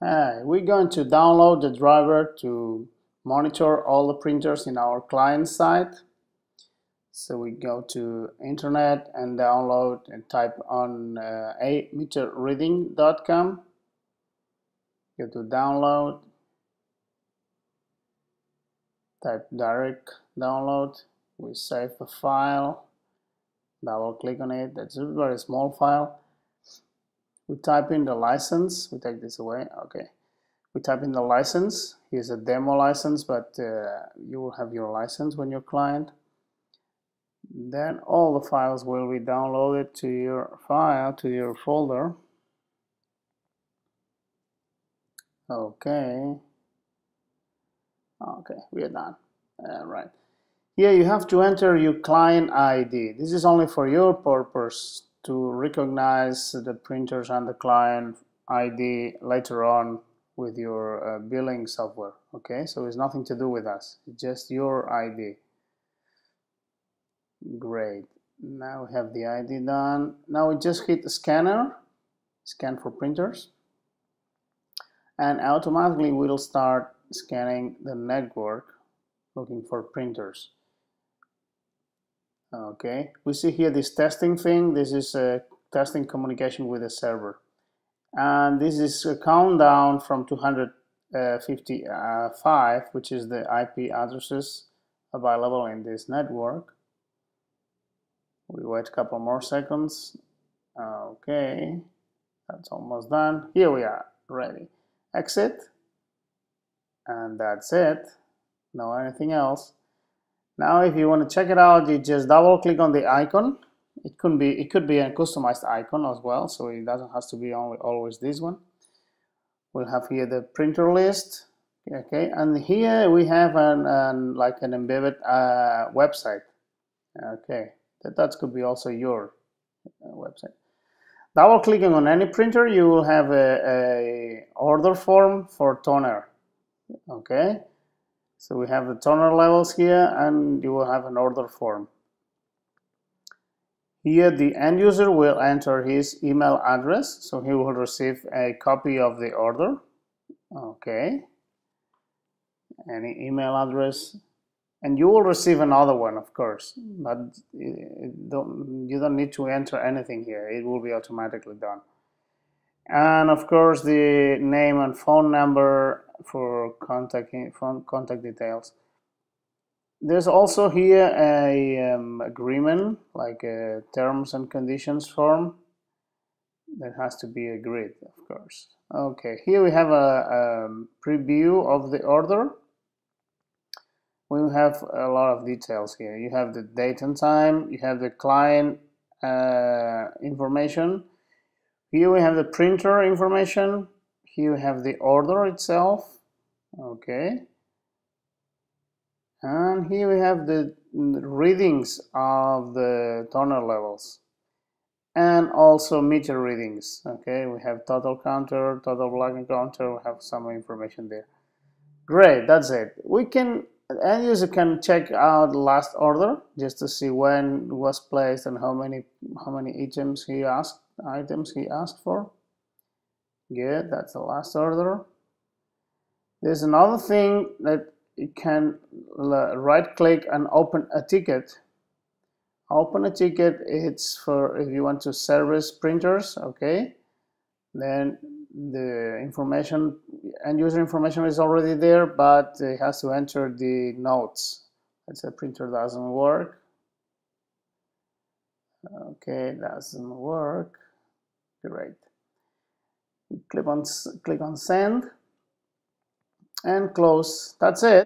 We're going to download the driver to monitor all the printers in our client site. So we go to internet and download and type on uh, ameterreading.com. Go to download, type direct download. We save the file, double click on it. That's a very small file we type in the license. We take this away. Okay. We type in the license. Here's a demo license but uh, you will have your license when your client. Then all the files will be downloaded to your file to your folder. Okay. Okay. We are done. Uh, right. Here you have to enter your client ID this is only for your purpose to recognize the printers and the client ID later on with your uh, billing software okay? So it's nothing to do with us it's just your ID great. Now we have the ID done. Now we just hit scanner scan for printers and automatically we'll start scanning the network looking for printers okay we see here this testing thing. This is a testing communication with the server. And this is a countdown from 255 which is the IP addresses available in this network. We wait a couple more seconds. Okay that's almost done. Here we are ready. Exit. And that's it. No anything else now if you want to check it out, you just double click on the icon. It could be it could be a customized icon as well, so it doesn't have to be only always this one. We'll have here the printer list, okay, and here we have an, an like an embedded uh, website, okay. That that could be also your uh, website. Double clicking on any printer, you will have a, a order form for toner, okay. So we have the toner levels here and you will have an order form. Here the end user will enter his email address, so he will receive a copy of the order. Okay. Any email address. And you will receive another one, of course, but don't, you don't need to enter anything here. It will be automatically done. And of course, the name and phone number for contacting phone contact details. There's also here a um, agreement, like a terms and conditions form that has to be agreed, of course. Okay, here we have a, a preview of the order. We have a lot of details here. You have the date and time, you have the client uh, information. Here we have the printer information, here we have the order itself. Okay. And here we have the readings of the toner levels. And also meter readings. Okay we have total counter total blocking counter. We have some information there. Great that's it. We can end user can check out the last order just to see when was placed and how many how many items he asked items he asked for Good, that's the last order. There's another thing that you can right click and open a ticket. Open a ticket, it's for if you want to service printers, okay? Then the information and user information is already there, but it has to enter the notes. Let's say printer doesn't work. Okay, doesn't work. Great click on click on send and close that's it